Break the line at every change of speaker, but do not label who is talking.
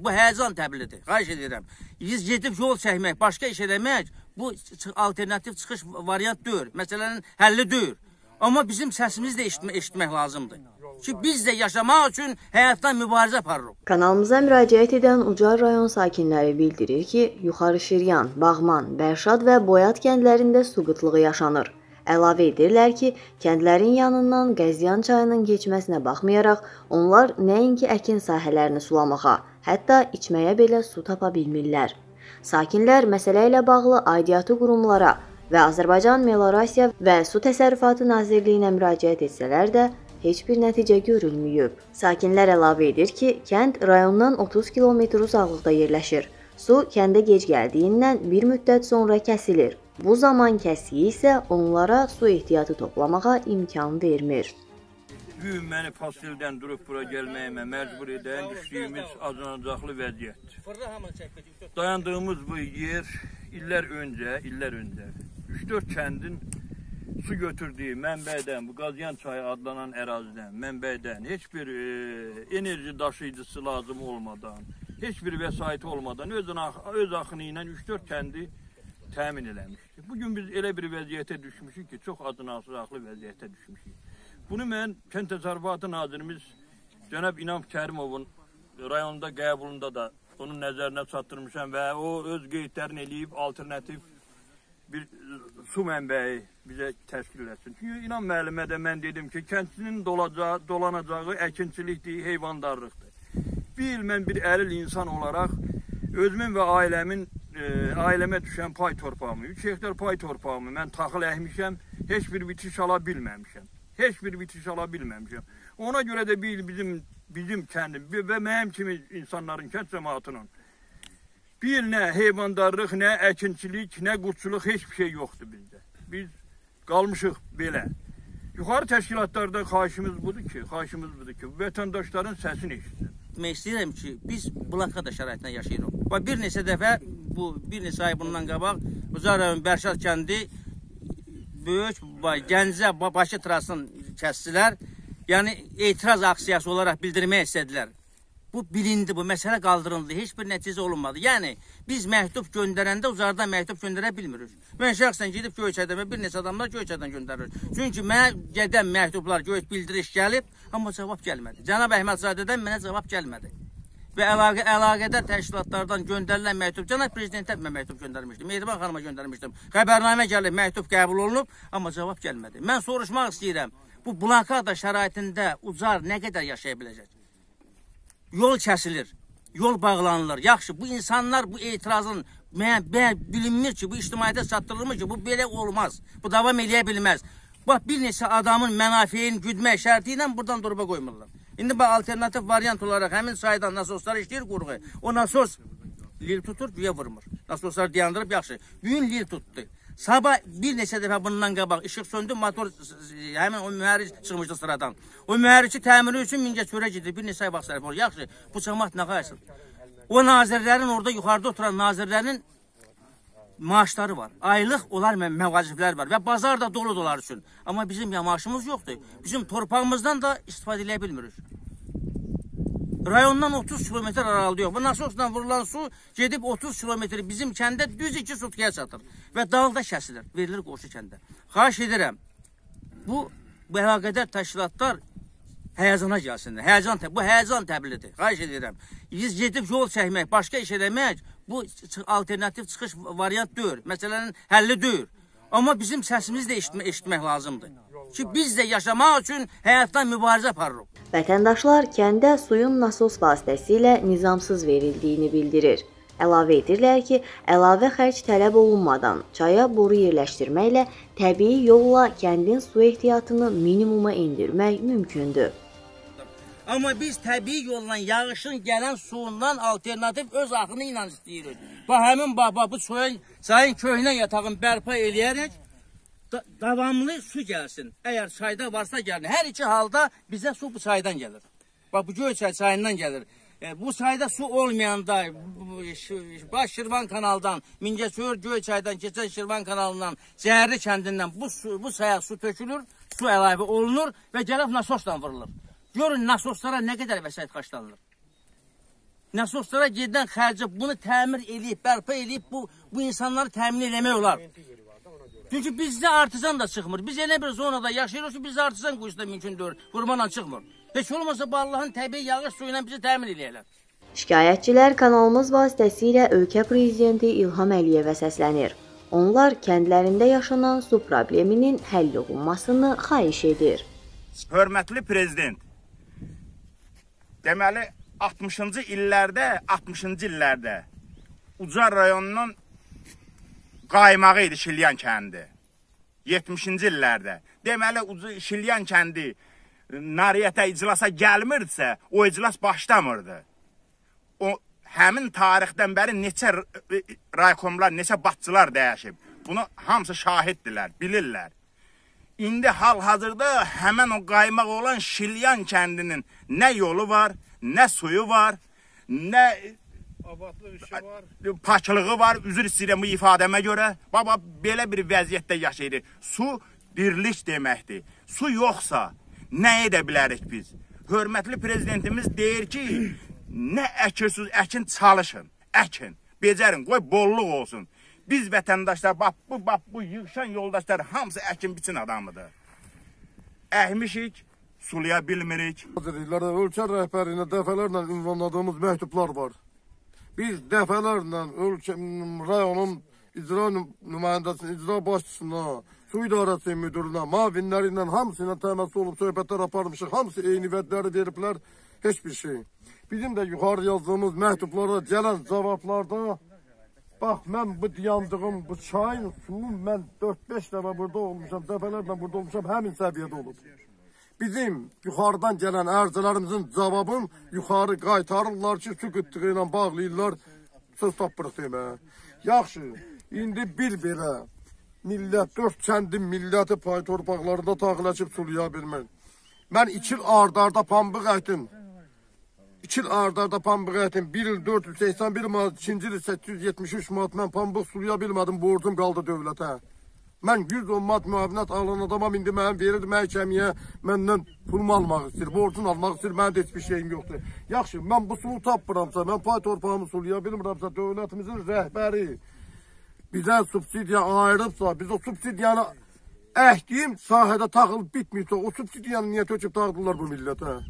bağlanırıq. Bu həyəcan təbliğidir. Xahiş edirəm. Biz gedib yol çəkmək, başqa iş eləmək bu alternativ çıxış variant deyil. Məsələnin həlli deyil. Amma bizim səsimizi də eşitmə, eşitmək lazımdır. Ki biz də yaşamaq üçün həyatdan mübarizə aparırıq.
Kanalımıza müraciət edən Ucar rayon sakinləri bildirir ki, Yuxarı Şiryan, Bağman, Bərşad və Boyat kəndlərində su qıtlığı yaşanır. Əlavə edirlər ki, kəndlərin yanından Qəzyan çayının keçməsinə baxmayaraq, onlar nəinki əkin sahələrini sulamağa, hətta içməyə belə su tapa bilmirlər. Sakinlər məsələ ilə bağlı aidiyyatı qurumlara və Azərbaycan Melorasiya və Su Təsərrüfatı Nazirliyinə müraciət etsələr də heç bir nəticə görülməyib. Sakinlər əlavə edir ki, kənd rayondan 30 km uzaqlıqda yerləşir. Su kəndə gec gəldiyindən bir müddət sonra kəsilir. Bu zaman kəsiyi isə onlara su ehtiyatı toplamağa imkan vermir.
Gün məni fasildən durub bura gəlməyimə məcbur edən düşdüyümüz acınacaqlı vəziyyətdir. Dayandığımız bu yer illər öncə, illər öncə 3-4 kəndin su götürdüyü mənbədən, bu Qazyan çayı adlanan ərazidən, mənbədən heç bir e, enerji daşıyıcısı lazım olmadan, heç bir vəsait olmadan öz, öz axını ilə 3-4 kəndi təmin eləmişdi. Bugün biz elə bir vəziyyətə düşmüşük ki, çox acınacaqlı vəziyyətə düşmüşük. Bunu mən Kənd Təsərrüfatı Nazirimiz cənab İnam Kərimovun rayonda qəbulunda da onun nəzərinə çatdırmışam və o öz qeydlərini eləyib alternativ bir su mənbəyi bizə təşkil etsin. Çünki inan müəllimə də mən dedim ki, kəndçinin dolacağı, dolanacağı əkinçilikdir, heyvandarlıqdır. Bir il mən bir əril insan olaraq özümün və ailəmin e, ailəmə düşən pay torpağımı, 3 hektar pay torpağımı mən taxıl əhmişəm, heç bir bitiş ala bilməmişəm. Heç bir bitiş ala bilməmişəm. Ona görə də bir bizim bizim kəndim və mənim kimi insanların, kənd cəmaatının bir nə heyvandarlıq, nə əkinçilik, nə qurtçuluq heç bir şey yoxdur bizdə. Biz qalmışıq belə. Yuxarı təşkilatlardan xahişimiz budur ki, xahişimiz budur ki, vətəndaşların səsini eşitsin.
Demək istəyirəm ki, biz blokada şəraitində yaşayırıq. Və bir neçə dəfə bu bir neçə ay bundan qabaq Uzar rayon Bərşad kəndi böyük Gəncə Bakı trasını kəsdilər. Yəni etiraz aksiyası olaraq bildirmək istədilər. Bu bilindi, bu məsələ qaldırıldı, heç bir nəticə olunmadı. Yəni, biz məktub göndərəndə uzardan məktub göndərə bilmirik. Mən şəxsən gedib Göyçədən və bir neçə adamlar Göyçədən göndərir. Çünki mənə gedən məktublar, göy bildiriş gəlib, amma cavab gəlmədi. Cənab Əhmədzadədən mənə cavab gəlmədi. Və əlaqə, əlaqədar təşkilatlardan göndərilən məktub, cənab prezidentə mən məktub göndərmişdim, Mehriban xanıma göndərmişdim. Xəbərnamə gəlib, məktub qəbul olunub, amma cavab gəlmədi. Mən soruşmaq istəyirəm, bu blokada şəraitində ucar nə qədər yaşaya biləcək? yol kəsilir, yol bağlanılır. Yaxşı, bu insanlar bu etirazın mən, mən bilinmir ki, bu ictimaiyyətə çatdırılmır ki, bu belə olmaz. Bu davam eləyə bilməz. Bax, bir neçə adamın mənafeyini güdmək şərti ilə buradan durba qoymurlar. İndi bu alternativ variant olaraq həmin saydan nasoslar işləyir qurğu. O nasos lil tutur, güyə vurmur. Nasoslar dayandırıb yaxşı. Gün lil tutdu. Sabah bir neçə dəfə bundan qabaq işıq söndü, motor həmin o mühərrik çıxmışdı sıradan. O mühərriki təmiri üçün Mingəçörə gedir, bir neçə ay vaxt sərf olur. Yaxşı, bu cəmaat nə qayısın? O nazirlərin orada yuxarıda oturan nazirlərin maaşları var. Aylıq onlar məvaciblər var və bazar da doludur onlar üçün. Amma bizim ya maaşımız yoxdur. Bizim torpağımızdan da istifadə edə bilmirik. Rayondan 30 kilometr aralıda yox. Bu nasosla vurulan su gedib 30 kilometr bizim kəndə düz 2 sutkaya çatır və dağda kəsilir, verilir qoşu kəndə. Xahiş edirəm, bu, əlaqədar təşkilatlar həyəcana gəlsinlər. Həyəcan, bu həyəcan təbliğidir. Xahiş edirəm. Biz gedib yol çəkmək, başqa iş eləmək, bu alternativ çıxış variant deyil. Məsələnin həlli deyil. Amma bizim səsimizi də eşitmə, eşitmək lazımdır. Ki biz də yaşamaq üçün həyatdan mübarizə aparırıq.
Vətəndaşlar kəndə suyun nasos vasitəsilə nizamsız verildiyini bildirir. Əlavə edirlər ki, əlavə xərc tələb olunmadan çaya boru yerləşdirməklə təbii yolla kəndin su ehtiyatını minimuma endirmək mümkündür.
Amma biz təbii yolla yağışın gələn suyundan alternativ öz axını ilə istəyirik. Bax həmin bax bu çayın, çayın köhnə yatağını bərpa eləyərək da davamlı su gəlsin. Əgər çayda varsa gəlin. Hər iki halda bizə su bu çaydan gəlir. Bax bu Göyçay çayından gəlir. E, bu çayda su olmayanda baş Şirvan kanaldan, Mingəçöür Göyçaydan keçən Şirvan kanalından, Zəhərli kəndindən bu su, bu çaya su tökülür, su əlavə olunur və gəlib nasosla vurulur. Görün nasoslara nə qədər vəsait xərclənir. Nasoslara gedən xərci bunu təmir eləyib, bərpa eləyib bu bu insanları təmin eləmək olar. Çünki bizdə artizan da çıxmır. Biz elə bir zonada yaşayırıq ki, bizdə artizan quyusu da mümkün deyil. Vurmanla çıxmır. Heç olmasa bu Allahın təbii yağış suyu ilə bizi təmin eləyərlər.
Şikayətçilər kanalımız vasitəsilə ölkə prezidenti İlham Əliyevə səslənir. Onlar kəndlərində yaşanan su probleminin həll olunmasını xahiş edir.
Hörmətli prezident. Deməli 60-cı illərdə, 60-cı illərdə Ucar rayonunun qaymağı idi Şilyan kəndi. 70-ci illərdə. Deməli Şilyan kəndi nariyyətə iclasa gəlmirdisə, o iclas başlamırdı. O həmin tarixdən bəri neçə raykomlar, neçə batçılar dəyişib. Bunu hamısı şahiddirlər, bilirlər. İndi hal-hazırda həmən o qaymaq olan Şilyan kəndinin nə yolu var, nə suyu var, nə paklığı var. Üzr istəyirəm bu ifadəmə görə. Baba belə bir vəziyyətdə yaşayırıq. Su dirlik deməkdir. Su yoxsa nə edə bilərik biz? Hörmətli prezidentimiz deyir ki, nə əkirsiniz, əkin çalışın, əkin, becərin, qoy bolluq olsun. Biz vətəndaşlar, bax bu, bax bu yığışan yoldaşlar hamısı əkin biçin adamıdır. Əhmişik, sulaya bilmirik.
Hazırlıklarda ölkə rəhbərinə dəfələrlə ünvanladığımız məktublar var. Biz dəfələrlə ölkə rayonun icra nü- nümayəndəsinin, icra başçısına, su idarəsi müdürünə, mavinləri ilə hamısı ilə təməssü olub söhbətlər aparmışıq. Hamısı eyni vədləri veriblər. Heç bir şey. Bizim də yuxarı yazdığımız məktublarda gələn cavablarda Bax, mən bu yandığım, bu çayın suyun mən 4-5 dəfə burada olmuşam, dəfələrlə burada olmuşam, həmin səviyyədə olub. Bizim yuxarıdan gələn ərzələrimizin cavabın yuxarı qaytarırlar ki, su qıtlığı ilə bağlayırlar, söz tapırıq deməyə. Yaxşı, indi bir belə millət, dörd kəndin milləti pay torpaqlarında taqiləşib sulaya bilmir. Mən iki il ardarda pambıq əkdim. İki il ardarda pambıq əkdim. Bir il 481 manat, ikinci il 873 manat mən pambıq sulaya bilmədim, borcum qaldı dövlətə. Mən 110 manat müavinət alan adama indi mənim verirdi məhkəməyə, məndən pulumu almaq istəyir, borcunu almaq istəyir, mənim heç bir şeyim yoxdur. Yaxşı, mən bu sulu tapmıramsa, mən pay torpağımı sulaya bilmirəmsə, dövlətimizin rəhbəri bizə subsidiya ayırıbsa, biz o subsidiyanı əhdiyim sahədə taxılıb bitməyəcək. O subsidiyanı niyə töküb dağıdırlar bu millətə?